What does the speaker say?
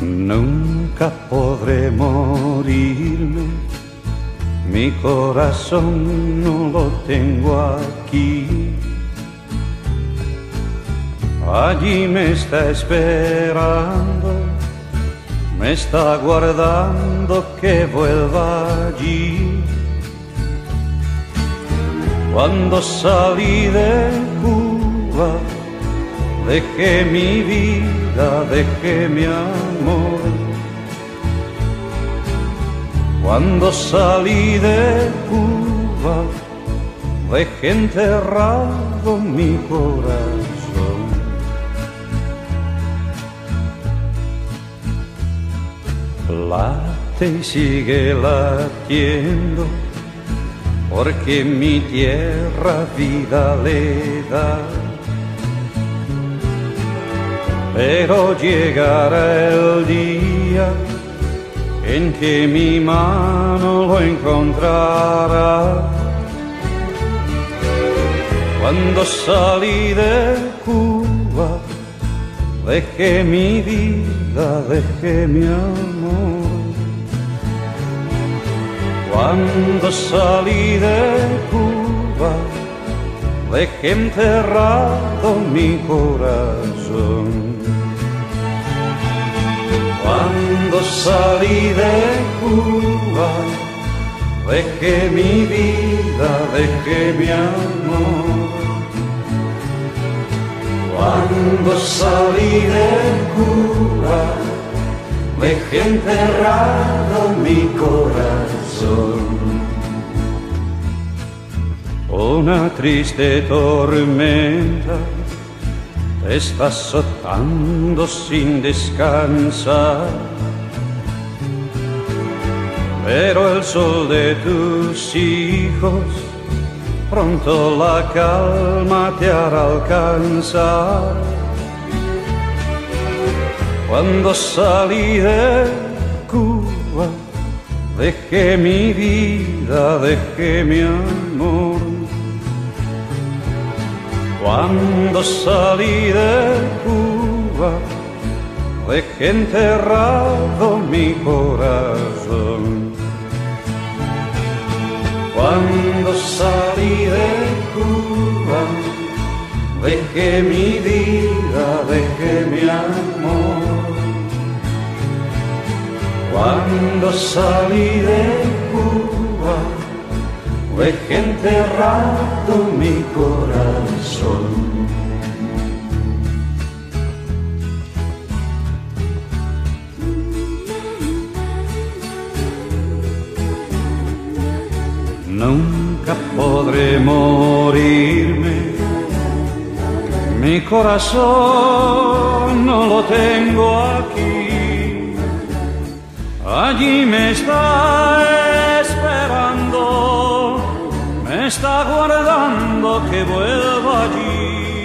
Nunca podré morirme, mi corazón no lo tengo aquí. Allí me está esperando, me está guardando que vuelva allí. Cuando salí de Cuba, dejé mi vida, dejé mi amor. Cuando salí de Cuba, dejé enterrado mi corazón. Late y sigue latiendo, porque mi tierra vida le da pero llegará el día en que mi mano lo encontrará. Cuando salí de Cuba, dejé mi vida, dejé mi amor. Cuando salí de Cuba, dejé enterrado mi corazón. Cuando salí de Cuba, dejé mi vida, dejé mi amor. Cuando salí de Cuba, dejé enterrado mi corazón. Una triste tormenta te está azotando sin descansar. Pero el sol de tus hijos pronto la calma te hará alcanzar. Cuando salí de Cuba, dejé mi vida, dejé mi amor. Cuando salí de Cuba, dejé enterrado mi corazón. Cuando salí de Cuba, dejé mi vida, dejé mi amor. Cuando salí de Cuba, dejé enterrado mi corazón. Nunca podré morirme, mi corazón no lo tengo aquí. Allí me está está guardando que vuelva allí.